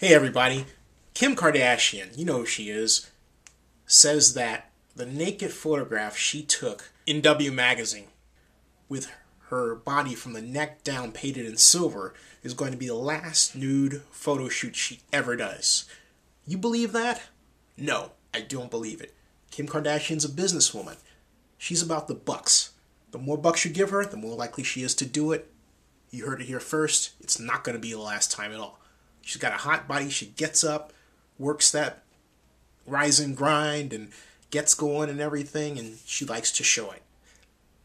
Hey everybody, Kim Kardashian, you know who she is, says that the naked photograph she took in W Magazine with her body from the neck down painted in silver is going to be the last nude photo shoot she ever does. You believe that? No, I don't believe it. Kim Kardashian's a businesswoman. She's about the bucks. The more bucks you give her, the more likely she is to do it. You heard it here first. It's not going to be the last time at all. She's got a hot body. She gets up, works that rise and grind, and gets going and everything, and she likes to show it.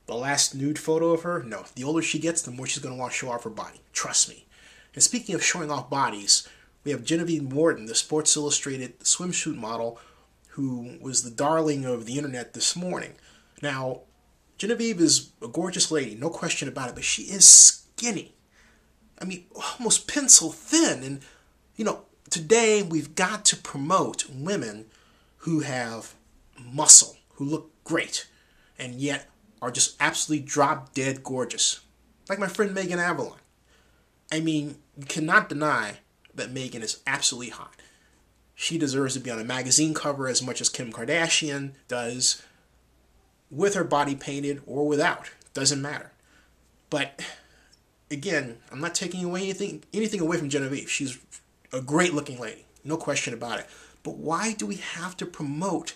The last nude photo of her, no. The older she gets, the more she's going to want to show off her body. Trust me. And speaking of showing off bodies, we have Genevieve Morton, the Sports Illustrated swimsuit model, who was the darling of the internet this morning. Now, Genevieve is a gorgeous lady, no question about it, but she is skinny. I mean, almost pencil thin. And, you know, today we've got to promote women who have muscle, who look great, and yet are just absolutely drop dead gorgeous. Like my friend Megan Avalon. I mean, you cannot deny that Megan is absolutely hot. She deserves to be on a magazine cover as much as Kim Kardashian does, with her body painted or without. Doesn't matter. But again, I'm not taking away anything anything away from Genevieve. She's a great looking lady, no question about it. But why do we have to promote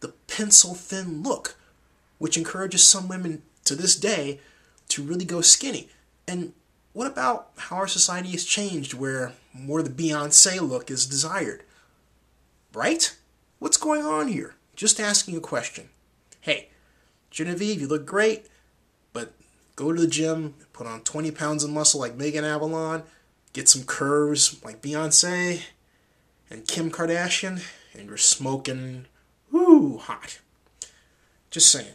the pencil thin look, which encourages some women to this day to really go skinny? And what about how our society has changed where more the Beyonce look is desired? Right? What's going on here? Just asking a question. Hey, Genevieve, you look great, go to the gym, put on 20 pounds of muscle like Megan Avalon, get some curves like Beyonce and Kim Kardashian, and you're smoking woo hot. Just saying.